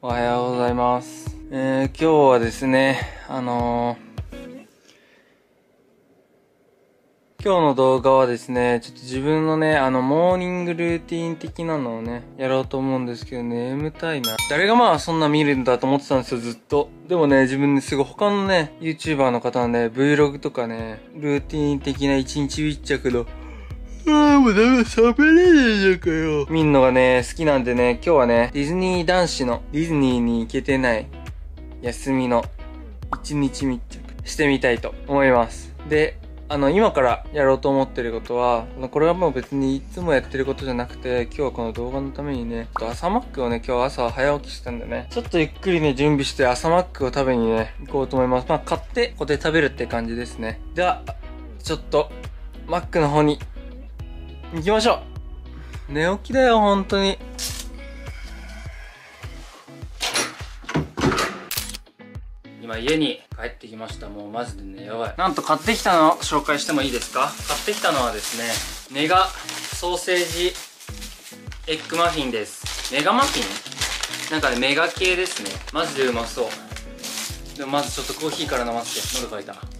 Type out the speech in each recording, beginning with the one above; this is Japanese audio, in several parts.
おはようございます。えー、今日はですね、あのー今日の動画はですね、ちょっと自分のね、あの、モーニングルーティン的なのをね、やろうと思うんですけど、ね眠たいな。誰がまあそんな見るんだと思ってたんですよ、ずっと。でもね、自分ね、すごい他のね、YouTuber の方のね、Vlog とかね、ルーティン的な一日密着の、ああ、もうダメ、喋れねえじゃんかよ。見んのがね、好きなんでね、今日はね、ディズニー男子の、ディズニーに行けてない、休みの、一日密着してみたいと思います。で、あの、今からやろうと思ってることは、これはもう別にいつもやってることじゃなくて、今日はこの動画のためにね、ちょっと朝マックをね、今日朝早起きしたんでね、ちょっとゆっくりね、準備して朝マックを食べにね、行こうと思います。まあ、買って、ここで食べるって感じですね。では、ちょっと、マックの方に、行きましょう寝起きだよ、本当に。今家に帰ってきました。もうマジでね、やばい。なんと買ってきたの紹介してもいいですか？買ってきたのはですね、メガソーセージエッグマフィンです。メガマフィン？なんかね、メガ系ですね。マジでうまそう。でもまずちょっとコーヒーから飲ませて。喉乾いた。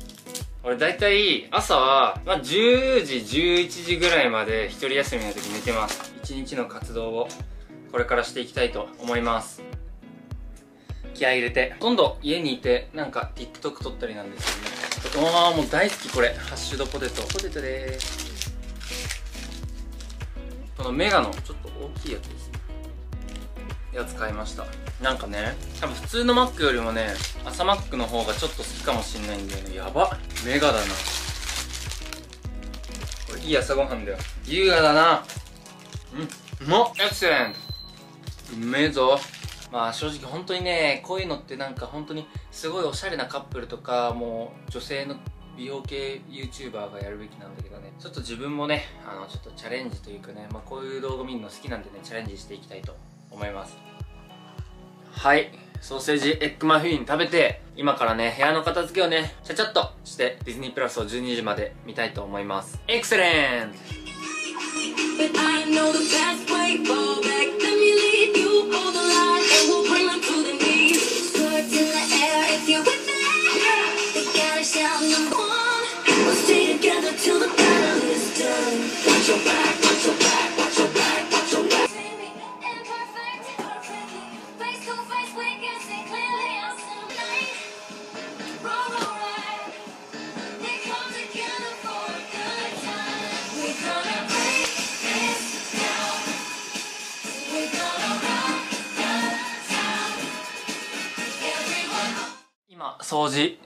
俺大体朝は、まあ、10時11時ぐらいまで一人休みの時寝てます。一日の活動をこれからしていきたいと思います。気合い入れて。今度家にいてなんか TikTok 撮ったりなんですよね。ああもう大好きこれ。ハッシュドポテト。ポテトでーす。このメガのちょっと大きいやつですねやつ買いました。なんかね多分普通のマックよりもね朝マックの方がちょっと好きかもしんないんだよね。やば。メガだな。これいい朝ごはんだよ。優雅だな。うん。うまっ。エクセレントうめえぞ。まあ正直本当にねこういうのってなんか本当にすごいおしゃれなカップルとかもう女性の美容系 YouTuber がやるべきなんだけどね。ちょっと自分もねあのちょっとチャレンジというかね、まあ、こういう動画見るの好きなんでねチャレンジしていきたいと思います。はい。ソーセージエッグマフィン食べて今からね部屋の片付けをねちゃちゃっとしてディズニープラスを12時まで見たいと思います。エクセレント!掃除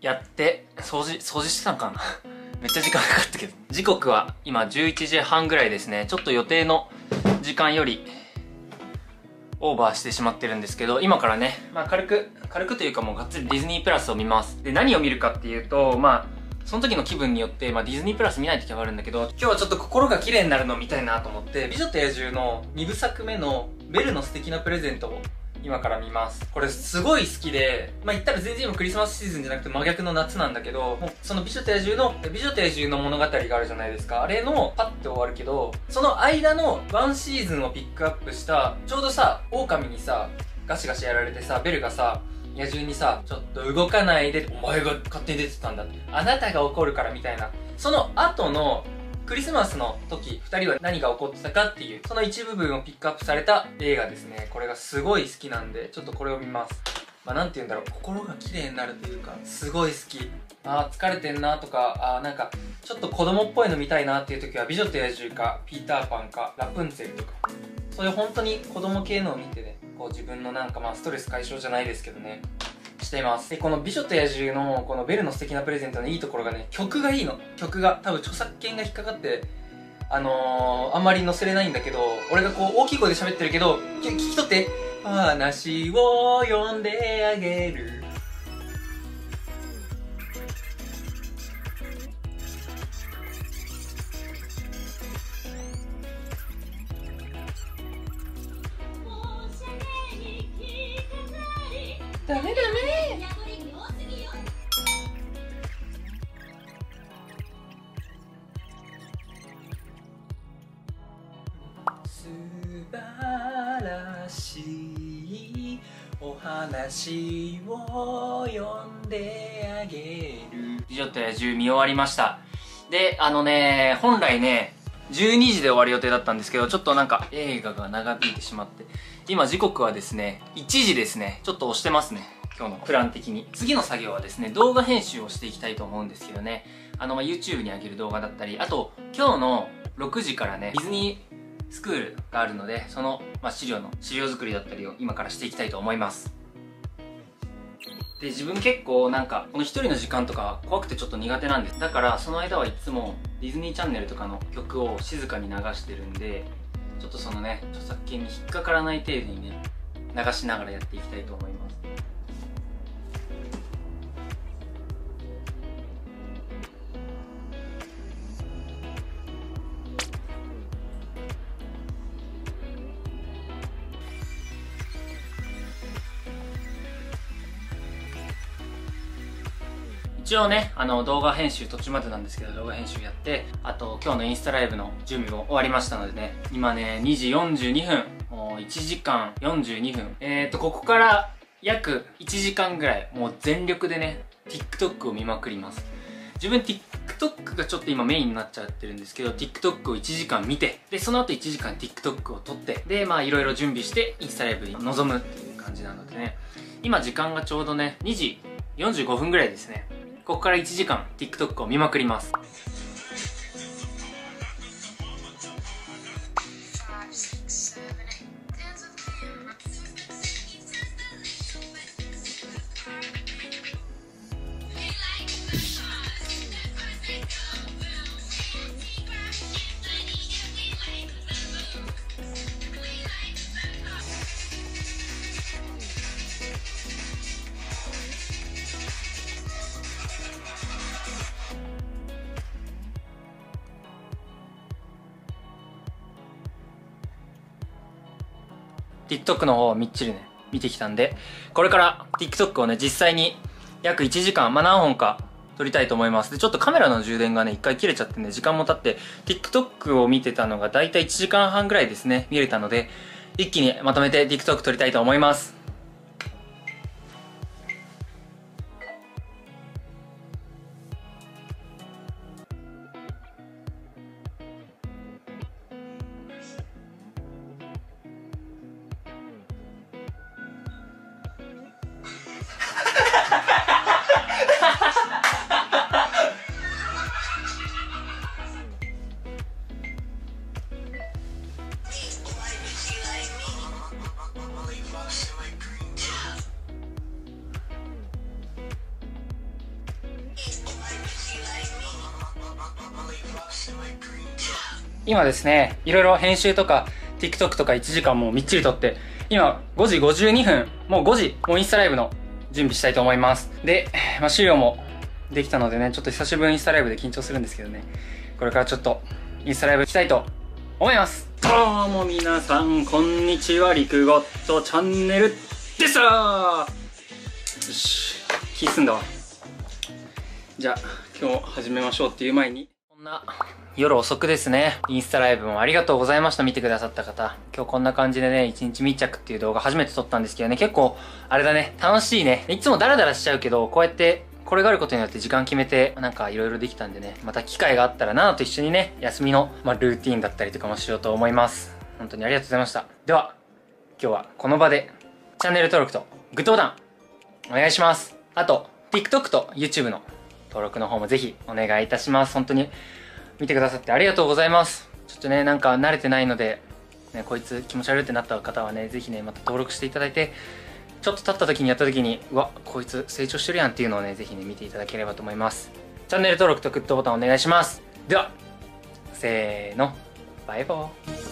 やって掃除掃除してたんかな？めっちゃ時間かかったけど。時刻は今11時半ぐらいですね。ちょっと予定の時間よりオーバーしてしまってるんですけど今からね、まあ、軽く軽くというかもうがっつりディズニープラスを見ます。で何を見るかっていうとまあその時の気分によって、まあ、ディズニープラス見ない時はあるんだけど今日はちょっと心が綺麗になるのを見たいなと思って「美女と野獣」の2部作目の「ベルの素敵なプレゼント」を今から見ます。これすごい好きでまあ言ったら全然今クリスマスシーズンじゃなくて真逆の夏なんだけどもうその美女と野獣の美女と野獣の物語があるじゃないですか。あれのパッて終わるけどその間のワンシーズンをピックアップしたちょうどさ狼にさガシガシやられてさベルがさ野獣にさちょっと動かないでお前が勝手に出てたんだってあなたが怒るからみたいな。その後のクリスマスの時2人は何が起こってたかっていうその一部分をピックアップされた映画ですね。これがすごい好きなんでちょっとこれを見ます。まあなんて言うんだろう。心が綺麗になるというかすごい好き。あー疲れてんなとかあーなんかちょっと子供っぽいの見たいなっていう時は「美女と野獣」か「ピーターパン」か「ラプンツェル」とか。そういう本当に子供系のを見てねこう自分のなんかまあストレス解消じゃないですけどねしています。でこの「美女と野獣」のこのベルの素敵なプレゼントのいいところがね曲がいいの。曲が多分著作権が引っかかってあのー、あんまり載せれないんだけど俺がこう大きい声で喋ってるけど聞き取って「話を読んであげる」ダメダメ。素晴らしいお話を読んであげる。美女と野獣見終わりました。であのね本来ね12時で終わる予定だったんですけどちょっとなんか映画が長引いてしまって。今時刻はですね1時ですね。ちょっと押してますね。今日の。プラン的に。次の作業はですね動画編集をしていきたいと思うんですけどね。あの、まあ、YouTube に上げる動画だったりあと今日の6時からねディズニースクールがあるのでその、まあ、資料の資料作りだったりを今からしていきたいと思いますで自分結構なんかこの一人の時間とか怖くてちょっと苦手なんです。だからその間はいつもディズニーチャンネルとかの曲を静かに流してるんでちょっとそのね著作権に引っかからない程度にね流しながらやっていきたいと思います。一応ね、あの動画編集途中までなんですけど動画編集やって、あと今日のインスタライブの準備も終わりましたのでね、今ね、2時42分、もう1時間42分。えーと、ここから約1時間ぐらい、もう全力でね、TikTok を見まくります。自分 TikTok がちょっと今メインになっちゃってるんですけど TikTok を1時間見てでその後1時間 TikTok を撮ってでまあいろいろ準備してインスタライブに臨むっていう感じなのでね今時間がちょうどね2時45分ぐらいですねここから1時間 TikTok を見まくります。TikTok の方をみっちりね、見てきたんで、これから TikTok をね、実際に約1時間、まあ何本か撮りたいと思います。で、ちょっとカメラの充電がね、一回切れちゃってね、時間も経って、TikTok を見てたのがだいたい1時間半ぐらいですね、見れたので、一気にまとめて TikTok 撮りたいと思います。今ですね、いろいろ編集とか TikTok とか1時間もみっちり撮って、今5時52分、もう5時、もうインスタライブの準備したいと思います。で、まあ、資料もできたのでね、ちょっと久しぶりにインスタライブで緊張するんですけどね、これからちょっとインスタライブしたいと思いますどうも皆さん、こんにちは、リクゴットチャンネルですよし、気済んだわ。じゃあ、今日始めましょうっていう前に、こんな夜遅くですね。インスタライブもありがとうございました。見てくださった方。今日こんな感じでね、1日密着っていう動画初めて撮ったんですけどね、結構、あれだね、楽しいね。いつもダラダラしちゃうけど、こうやってこれがあることによって時間決めて、なんかいろいろできたんでね、また機会があったらなと一緒にね、休みの、まあ、ルーティンだったりとかもしようと思います。本当にありがとうございました。では、今日はこの場で、チャンネル登録とグッドボタン、お願いします。あと、TikTok と YouTube の登録の方もぜひお願いいたします。本当に見てくださってありがとうございます。ちょっとね、なんか慣れてないので、ね、こいつ気持ち悪いってなった方はね、ぜひね、また登録していただいて、ちょっと経った時にやった時に、うわ、こいつ成長してるやんっていうのをね、ぜひね、見ていただければと思います。チャンネル登録とグッドボタンお願いします。では、せーの、バイバーイ。